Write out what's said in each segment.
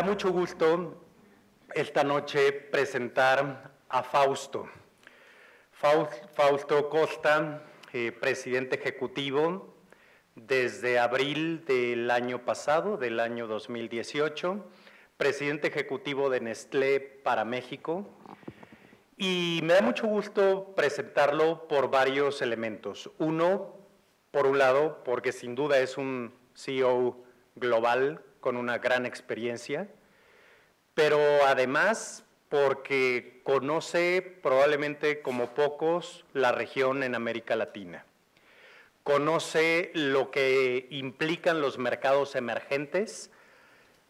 da mucho gusto esta noche presentar a Fausto. Fausto Costa, eh, presidente ejecutivo desde abril del año pasado, del año 2018, presidente ejecutivo de Nestlé para México. Y me da mucho gusto presentarlo por varios elementos. Uno, por un lado, porque sin duda es un CEO global con una gran experiencia, pero además porque conoce probablemente como pocos la región en América Latina. Conoce lo que implican los mercados emergentes,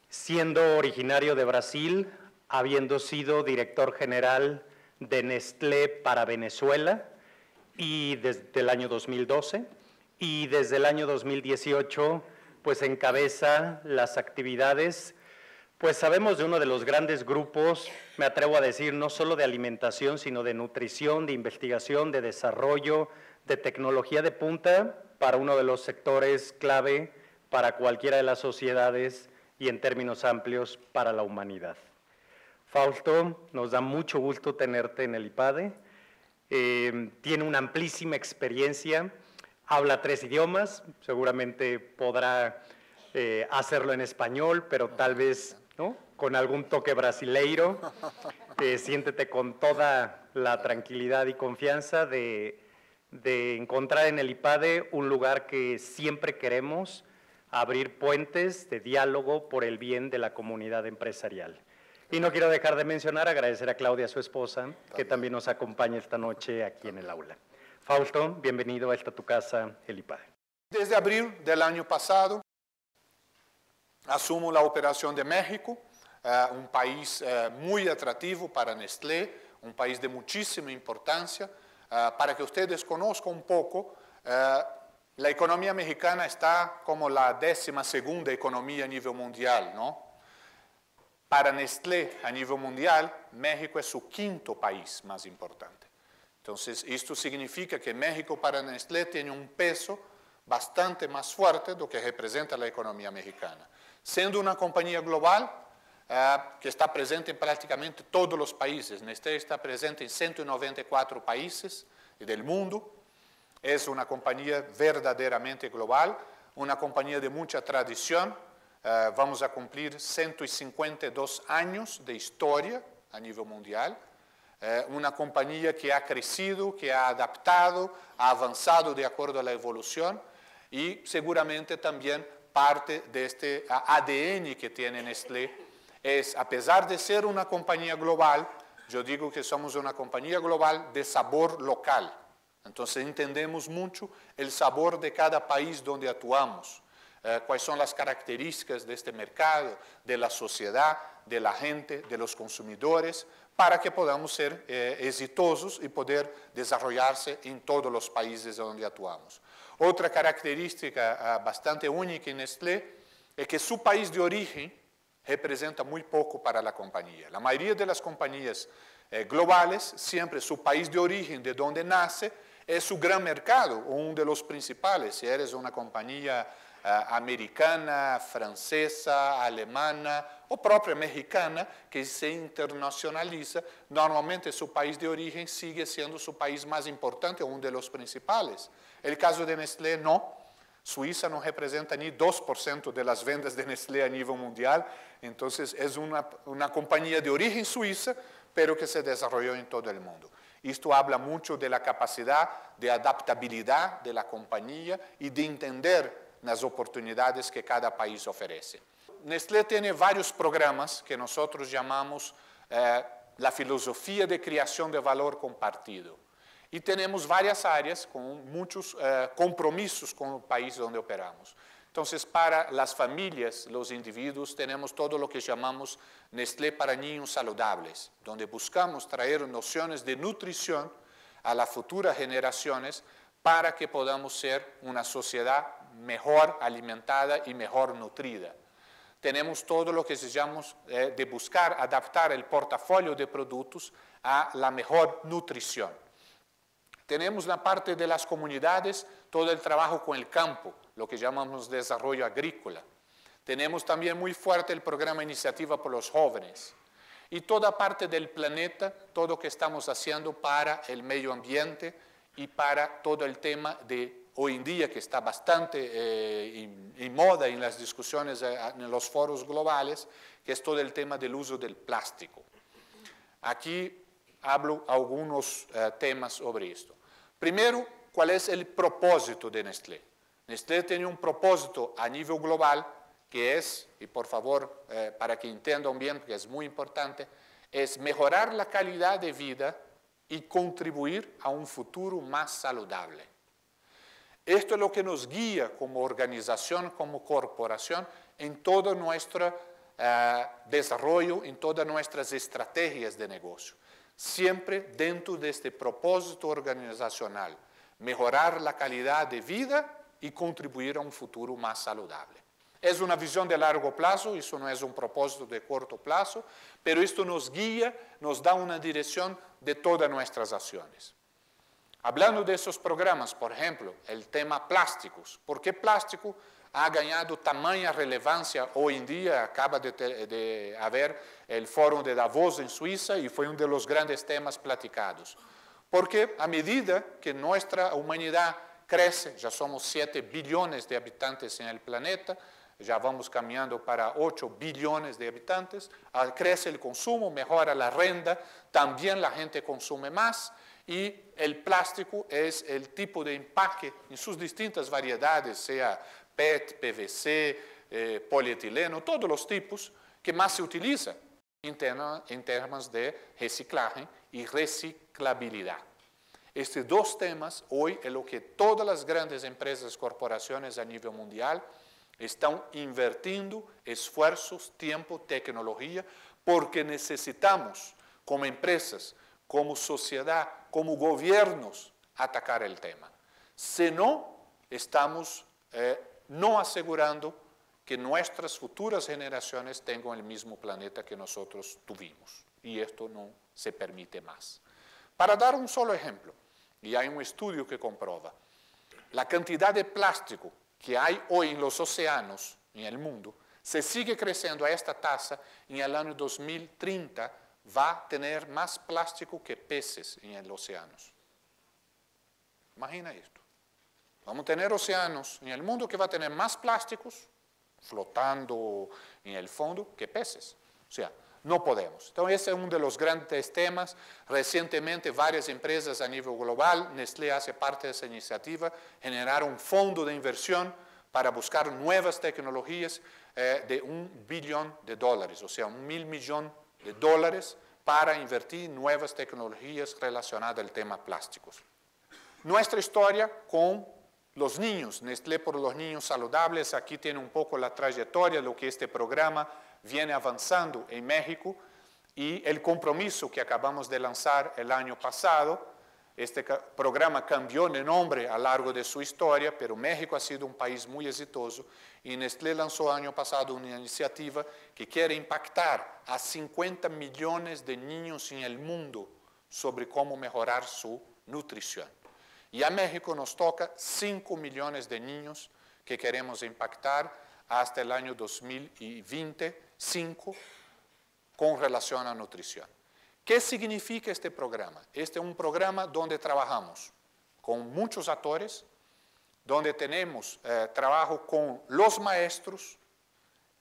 siendo originario de Brasil, habiendo sido director general de Nestlé para Venezuela y desde el año 2012 y desde el año 2018 pues encabeza las actividades, pues sabemos de uno de los grandes grupos, me atrevo a decir, no solo de alimentación, sino de nutrición, de investigación, de desarrollo, de tecnología de punta para uno de los sectores clave para cualquiera de las sociedades y en términos amplios para la humanidad. Fausto, nos da mucho gusto tenerte en el IPADE. Eh, tiene una amplísima experiencia habla tres idiomas, seguramente podrá eh, hacerlo en español, pero tal vez ¿no? con algún toque brasileiro. Eh, siéntete con toda la tranquilidad y confianza de, de encontrar en el IPADE un lugar que siempre queremos, abrir puentes de diálogo por el bien de la comunidad empresarial. Y no quiero dejar de mencionar, agradecer a Claudia, su esposa, que también nos acompaña esta noche aquí en el aula. Fausto, bienvenido a esta tu casa, el IPADE. Desde abril del año pasado, asumo la operación de México, eh, un país eh, muy atractivo para Nestlé, un país de muchísima importancia. Eh, para que ustedes conozcan un poco, la economía mexicana está como la décima segunda economía a nivel mundial, ¿no? Para Nestlé a nivel mundial, México es su quinto país más importante. Entonces, esto significa que México para Nestlé tiene un peso bastante más fuerte de lo que representa la economía mexicana. Siendo una compañía global eh, que está presente en prácticamente todos los países, Nestlé está presente en 194 países del mundo, es una compañía verdaderamente global, una compañía de mucha tradición, eh, vamos a cumplir 152 años de historia a nivel mundial, una compañía que ha crecido, que ha adaptado, ha avanzado de acuerdo a la evolución y seguramente también parte de este ADN que tiene Nestlé es, a pesar de ser una compañía global, yo digo que somos una compañía global de sabor local. Entonces entendemos mucho el sabor de cada país donde actuamos, eh, cuáles son las características de este mercado, de la sociedad, de la gente, de los consumidores, para que podamos ser eh, exitosos y poder desarrollarse en todos los países donde actuamos. Otra característica ah, bastante única en Nestlé es que su país de origen representa muy poco para la compañía. La mayoría de las compañías eh, globales, siempre su país de origen, de donde nace, es su gran mercado, uno de los principales. Si eres una compañía americana, francesa, alemana ou própria mexicana, que se internacionaliza, normalmente seu país de origem sigue sendo seu país mais importante, um dos principais. O caso de Nestlé, não. Suíça não representa nem 2% das vendas de Nestlé a nível mundial, então é uma, uma companhia de origem suíça, pero que se desenvolveu em todo o mundo. Isto habla muito da capacidade de adaptabilidade da companhia e de entender nas oportunidades que cada país oferece. Nestlé tem vários programas que nós chamamos eh, filosofia de criação de valor compartido. E temos várias áreas com muitos eh, compromissos com o país onde operamos. Então, para as famílias, os indivíduos, temos todo o que chamamos Nestlé para niños saludables, onde buscamos trazer noções de nutrição a las futuras gerações para que podamos ser uma sociedade mejor alimentada y mejor nutrida. Tenemos todo lo que se eh, de buscar adaptar el portafolio de productos a la mejor nutrición. Tenemos la parte de las comunidades, todo el trabajo con el campo, lo que llamamos desarrollo agrícola. Tenemos también muy fuerte el programa Iniciativa por los Jóvenes. Y toda parte del planeta, todo lo que estamos haciendo para el medio ambiente y para todo el tema de hoy en día que está bastante eh, en, moda en las discusiones eh, en los foros globales, que es todo el tema del uso del plástico. Aquí hablo algunos eh, temas sobre esto. Primero, ¿cuál es el propósito de Nestlé? Nestlé tiene un propósito a nivel global que es, y por favor, eh, para que entiendan bien, porque es muy importante, es mejorar la calidad de vida y contribuir a un futuro más saludable. Esto es lo que nos guía como organización, como corporación, en todo nuestro eh, desarrollo, en todas nuestras estrategias de negocio. Siempre dentro de este propósito organizacional, mejorar la calidad de vida y contribuir a un futuro más saludable. Es una visión de largo plazo, eso no es un propósito de corto plazo, pero esto nos guía, nos da una dirección de todas nuestras acciones. Hablando de esos programas, por ejemplo, el tema plásticos. ¿Por qué plástico ha ganado tamaña relevancia hoy en día? Acaba de, de haber el foro de Davos en Suiza y fue uno de los grandes temas platicados. Porque a medida que nuestra humanidad crece, ya somos 7 billones de habitantes en el planeta, ya vamos caminando para 8 billones de habitantes, ah, crece el consumo, mejora la renta, también la gente consume más y el plástico es el tipo de empaque en sus distintas variedades, sea PET, PVC, eh, polietileno, todos los tipos que más se utiliza en, en términos de reciclaje y reciclabilidad. Estos dos temas hoy es lo que todas las grandes empresas, corporaciones a nivel mundial estão invertindo esforços, tempo, tecnologia, porque necessitamos, como empresas, como sociedade, como governos, atacar o tema. Senão, estamos eh, não assegurando que nossas futuras gerações tenham o mesmo planeta que nós tuvimos. E isto não se permite mais. Para dar um solo exemplo, e há um estudo que comprova, a quantidade de plástico que hay hoy en los océanos en el mundo, se sigue creciendo a esta tasa, en el año 2030 va a tener más plástico que peces en los océanos. Imagina esto. Vamos a tener océanos en el mundo que va a tener más plásticos flotando en el fondo que peces. O sea, no podemos. Entonces, ese es uno de los grandes temas. Recientemente, varias empresas a nivel global, Nestlé hace parte de esa iniciativa, generaron un fondo de inversión para buscar nuevas tecnologías eh, de un billón de dólares, o sea, un mil millón de dólares para invertir en nuevas tecnologías relacionadas al tema plásticos. Nuestra historia con los niños, Nestlé por los niños saludables, aquí tiene un poco la trayectoria, lo que este programa viene avanzando en México y el compromiso que acabamos de lanzar el año pasado, este programa cambió de nombre a lo largo de su historia, pero México ha sido un país muy exitoso y Nestlé lanzó año pasado una iniciativa que quiere impactar a 50 millones de niños en el mundo sobre cómo mejorar su nutrición. Y a México nos toca 5 millones de niños que queremos impactar hasta el año 2020 5 con relación a nutrición. ¿Qué significa este programa? Este es un programa donde trabajamos con muchos actores, donde tenemos eh, trabajo con los maestros,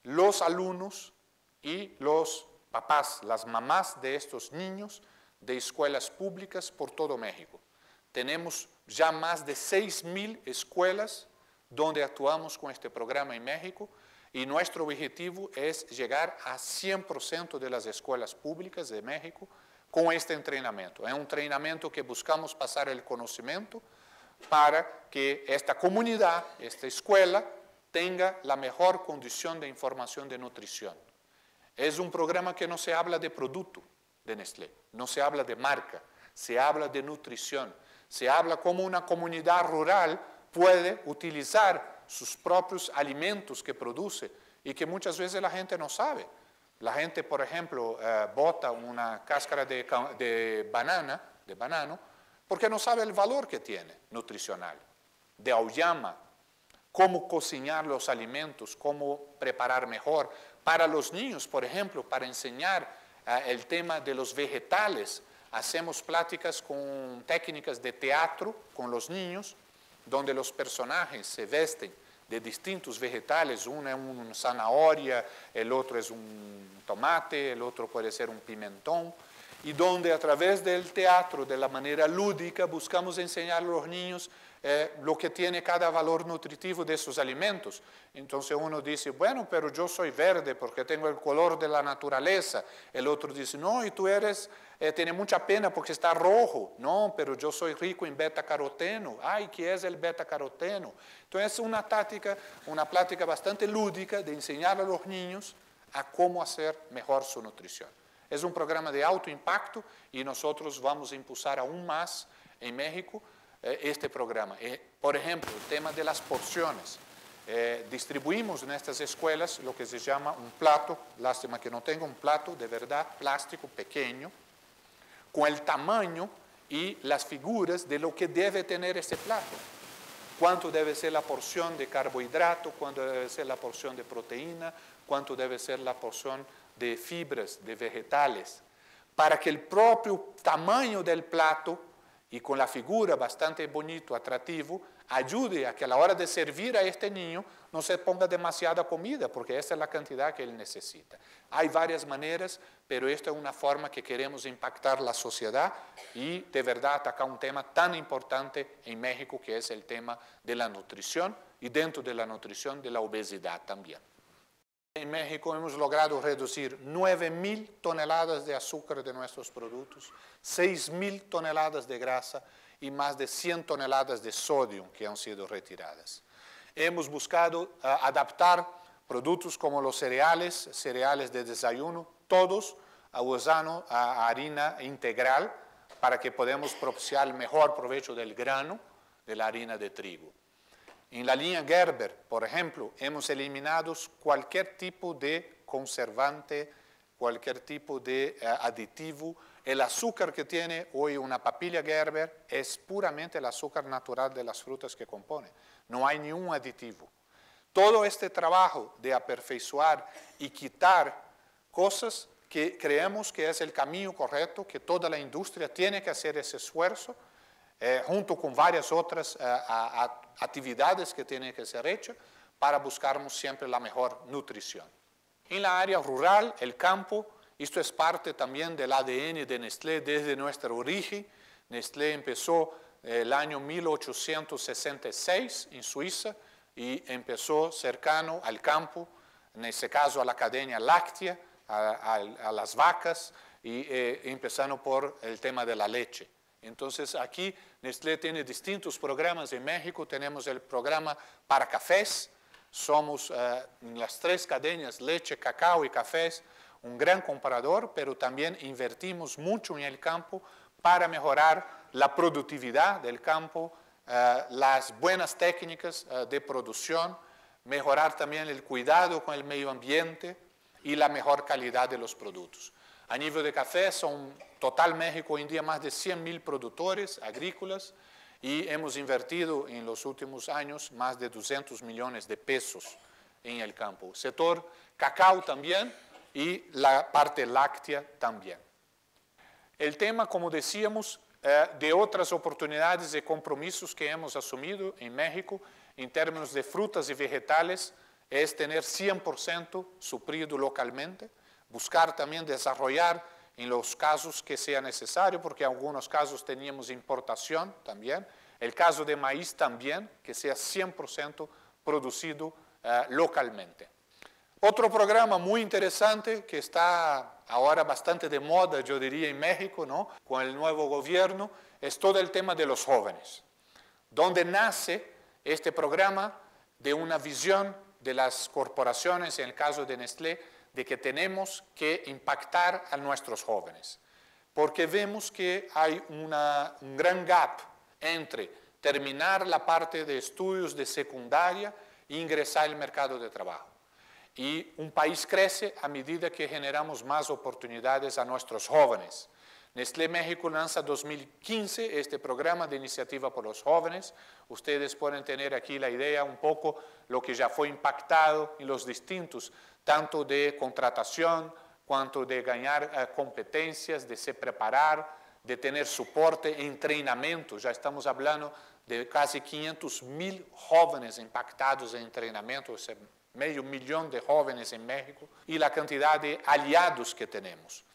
los alumnos y los papás, las mamás de estos niños de escuelas públicas por todo México. Tenemos ya más de 6.000 escuelas donde actuamos con este programa en México y nuestro objetivo es llegar a 100% de las escuelas públicas de México con este entrenamiento. Es un entrenamiento que buscamos pasar el conocimiento para que esta comunidad, esta escuela, tenga la mejor condición de información de nutrición. Es un programa que no se habla de producto de Nestlé, no se habla de marca, se habla de nutrición, se habla como una comunidad rural puede utilizar sus propios alimentos que produce y que muchas veces la gente no sabe. La gente, por ejemplo, eh, bota una cáscara de, banana, de banano, porque no sabe el valor que tiene nutricional. De auyama, cómo cocinar los alimentos, cómo preparar mejor. Para los niños, por ejemplo, para enseñar eh, el tema de los vegetales, hacemos pláticas con técnicas de teatro con los niños, donde los personajes se vesten de distintos vegetales, uno es una zanahoria, el otro es un tomate, el otro puede ser un pimentón, y donde a través del teatro, de la manera lúdica, buscamos enseñar a los niños eh, lo que tiene cada valor nutritivo de esos alimentos. Entonces uno dice, bueno, pero yo soy verde porque tengo el color de la naturaleza. El otro dice, no, y tú eres, eh, tiene mucha pena porque está rojo. No, pero yo soy rico en beta caroteno. Ay, ¿qué es el beta caroteno? Entonces es una táctica, una plática bastante lúdica de enseñar a los niños a cómo hacer mejor su nutrición. Es un programa de alto impacto y nosotros vamos a impulsar aún más en México eh, este programa. Eh, por ejemplo, el tema de las porciones. Eh, distribuimos en estas escuelas lo que se llama un plato, lástima que no tenga un plato de verdad plástico pequeño, con el tamaño y las figuras de lo que debe tener ese plato. Cuánto debe ser la porción de carbohidrato, cuánto debe ser la porción de proteína, cuánto debe ser la porción de fibras, de vegetales, para que el propio tamaño del plato y con la figura bastante bonito, atractivo, ayude a que a la hora de servir a este niño no se ponga demasiada comida, porque esa es la cantidad que él necesita. Hay varias maneras, pero esta es una forma que queremos impactar la sociedad y de verdad atacar un tema tan importante en México que es el tema de la nutrición y dentro de la nutrición de la obesidad también. En México hemos logrado reducir 9.000 toneladas de azúcar de nuestros productos, 6.000 toneladas de grasa y más de 100 toneladas de sodio que han sido retiradas. Hemos buscado ah, adaptar productos como los cereales, cereales de desayuno, todos usando a harina integral para que podamos propiciar el mejor provecho del grano de la harina de trigo. En la línea Gerber, por ejemplo, hemos eliminado cualquier tipo de conservante, cualquier tipo de eh, aditivo. El azúcar que tiene hoy una papilla Gerber es puramente el azúcar natural de las frutas que compone. No hay ningún aditivo. Todo este trabajo de aperfeiçoar y quitar cosas que creemos que es el camino correcto, que toda la industria tiene que hacer ese esfuerzo, eh, junto con varias otras eh, actividades que tienen que ser hechas para buscarnos siempre la mejor nutrición. En la área rural, el campo, esto es parte también del ADN de Nestlé desde nuestro origen. Nestlé empezó eh, el año 1866 en Suiza y empezó cercano al campo, en ese caso a la cadena láctea, a, las vacas y empezando por el tema de la leche. Entonces aquí Nestlé tiene distintos programas en México, tenemos el programa para cafés, somos eh, en las tres cadenas, leche, cacao y cafés, un gran comprador, pero también invertimos mucho en el campo para mejorar la productividad del campo, eh, las buenas técnicas eh, de producción, mejorar también el cuidado con el medio ambiente y la mejor calidad de los productos. A nivel de café son total México hoy en día más de 100 mil productores agrícolas y hemos invertido en los últimos años más de 200 millones de pesos en el campo. Sector cacao también y la parte láctea también. El tema, como decíamos, eh, de otras oportunidades y compromisos que hemos asumido en México en términos de frutas y vegetales es tener 100% suplido localmente buscar también desarrollar en los casos que sea necesario, porque en algunos casos teníamos importación también. El caso de maíz también, que sea 100% producido eh, localmente. Otro programa muy interesante que está ahora bastante de moda, yo diría, en México, ¿no? con el nuevo gobierno, es todo el tema de los jóvenes, donde nace este programa de una visión de las corporaciones, en el caso de Nestlé, de que tenemos que impactar a nuestros jóvenes, porque vemos que hay un gran gap entre terminar la parte de estudios de secundaria e ingresar al mercado de trabajo. Y un país crece a medida que generamos más oportunidades a nuestros jóvenes. Nestlé México lanza 2015 este programa de iniciativa por los jóvenes. Ustedes pueden tener aquí la idea un poco lo que ya fue impactado en los distintos, tanto de contratación, cuanto de ganar eh, competencias, de se preparar, de tener soporte, entrenamiento. Ya estamos hablando de casi 500 mil jóvenes impactados en entrenamiento, o sea, medio millón de jóvenes en México, y la cantidad de aliados que tenemos.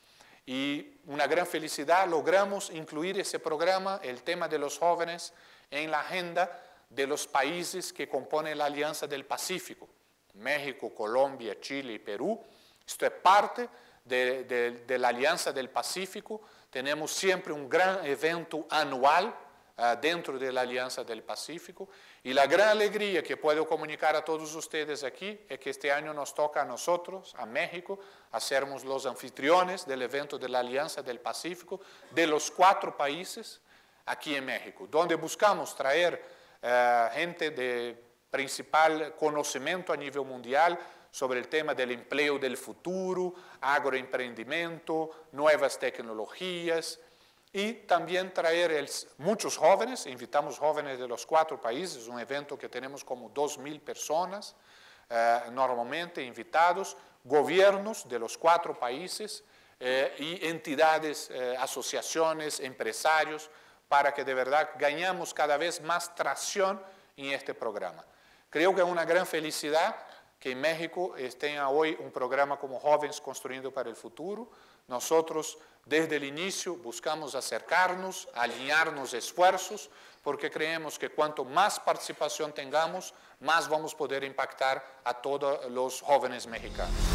Y una gran felicidad, logramos incluir ese programa, el tema de los jóvenes, en la agenda de los países que componen la Alianza del Pacífico, México, Colombia, Chile y Perú. Esto es parte de, la Alianza del Pacífico. Tenemos siempre un gran evento anual ah, dentro de la Alianza del Pacífico. Y la gran alegría que puedo comunicar a todos ustedes aquí es que este año nos toca a nosotros, a México, hacernos los anfitriones del evento de la Alianza del Pacífico de los cuatro países aquí en México, donde buscamos traer eh, gente de principal conocimiento a nivel mundial sobre el tema del empleo del futuro, agroemprendimiento, nuevas tecnologías, y también traer muchos jóvenes, invitamos jóvenes de los cuatro países, un evento que tenemos como 2.000 personas eh, normalmente invitados, gobiernos de los cuatro países eh, y entidades, eh, asociaciones, empresarios, para que de verdad ganemos cada vez más tracción en este programa. Creo que es una gran felicidad que México tenga hoy un programa como Jóvenes Construyendo para el Futuro. Nosotros desde el inicio buscamos acercarnos, alinearnos esfuerzos, porque creemos que cuanto más participación tengamos, más vamos a poder impactar a todos los jóvenes mexicanos.